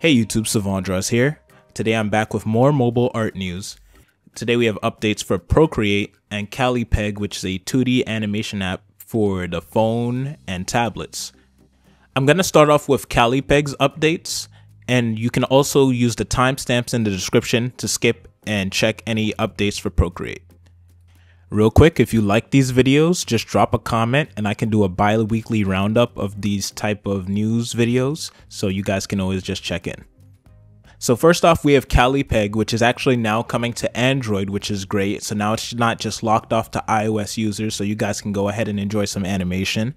Hey YouTube, Savonne Draws here. Today I'm back with more mobile art news. Today we have updates for Procreate and Callipeg, which is a 2D animation app for the phone and tablets. I'm going to start off with Callipeg's updates, and you can also use the timestamps in the description to skip and check any updates for Procreate. Real quick, if you like these videos, just drop a comment and I can do a bi-weekly roundup of these type of news videos, so you guys can always just check in. So first off, we have Callipeg, which is actually now coming to Android, which is great. So now it's not just locked off to iOS users, so you guys can go ahead and enjoy some animation.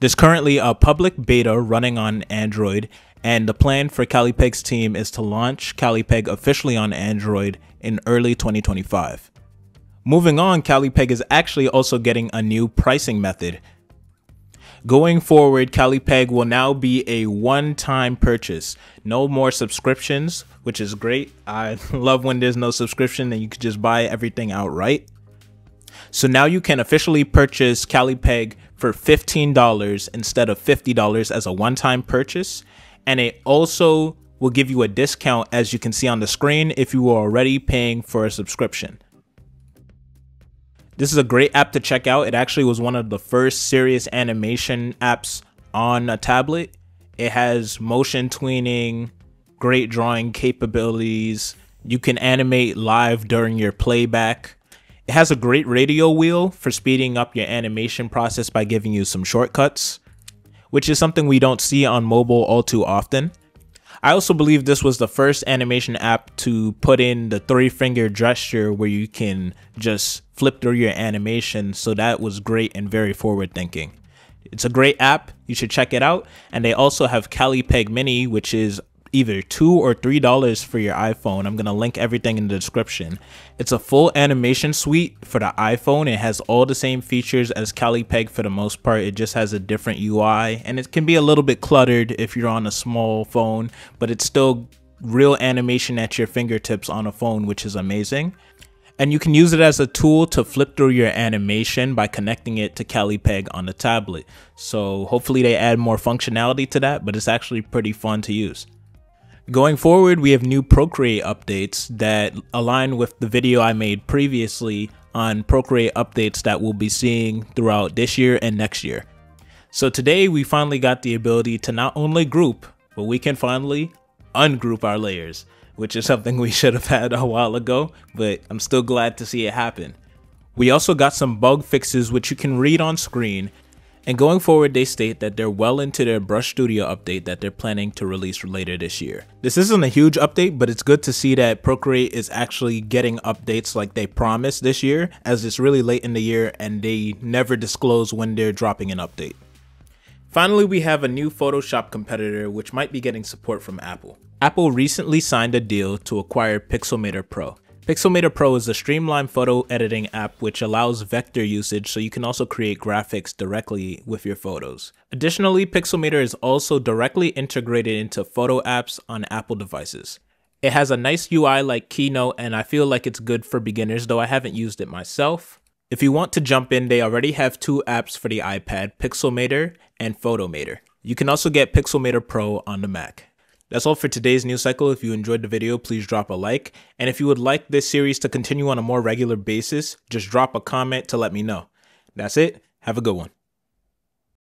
There's currently a public beta running on Android, and the plan for Callipeg's team is to launch Callipeg officially on Android in early 2025. Moving on, Callipeg is actually also getting a new pricing method. Going forward, Callipeg will now be a one-time purchase. No more subscriptions, which is great. I love when there's no subscription and you can just buy everything outright. So now you can officially purchase Callipeg for $15 instead of $50 as a one-time purchase. And it also will give you a discount as you can see on the screen if you are already paying for a subscription. This is a great app to check out. It actually was one of the first serious animation apps on a tablet. It has motion tweening, great drawing capabilities. You can animate live during your playback. It has a great radio wheel for speeding up your animation process by giving you some shortcuts, which is something we don't see on mobile all too often. I also believe this was the first animation app to put in the three finger gesture where you can just flip through your animation. So that was great and very forward thinking. It's a great app. You should check it out. And they also have Callipeg Mini, which is either two or three dollars for your iPhone. I'm gonna link everything in the description. It's a full animation suite for the iPhone. It has all the same features as Callipeg for the most part. It just has a different UI and it can be a little bit cluttered if you're on a small phone, but it's still real animation at your fingertips on a phone, which is amazing. And you can use it as a tool to flip through your animation by connecting it to Callipeg on the tablet. So hopefully they add more functionality to that, but it's actually pretty fun to use. Going forward, we have new Procreate updates that align with the video I made previously on Procreate updates that we'll be seeing throughout this year and next year. So today we finally got the ability to not only group, but we can finally ungroup our layers, which is something we should have had a while ago, but I'm still glad to see it happen. We also got some bug fixes which you can read on screen and going forward, they state that they're well into their Brush Studio update that they're planning to release later this year. This isn't a huge update, but it's good to see that Procreate is actually getting updates like they promised this year, as it's really late in the year and they never disclose when they're dropping an update. Finally, we have a new Photoshop competitor which might be getting support from Apple. Apple recently signed a deal to acquire Pixelmator Pro. Pixelmator Pro is a streamlined photo editing app which allows vector usage so you can also create graphics directly with your photos. Additionally, Pixelmator is also directly integrated into photo apps on Apple devices. It has a nice UI like Keynote and I feel like it's good for beginners though I haven't used it myself. If you want to jump in, they already have two apps for the iPad, Pixelmator and Photomator. You can also get Pixelmator Pro on the Mac. That's all for today's news cycle. If you enjoyed the video, please drop a like. And if you would like this series to continue on a more regular basis, just drop a comment to let me know. That's it. Have a good one.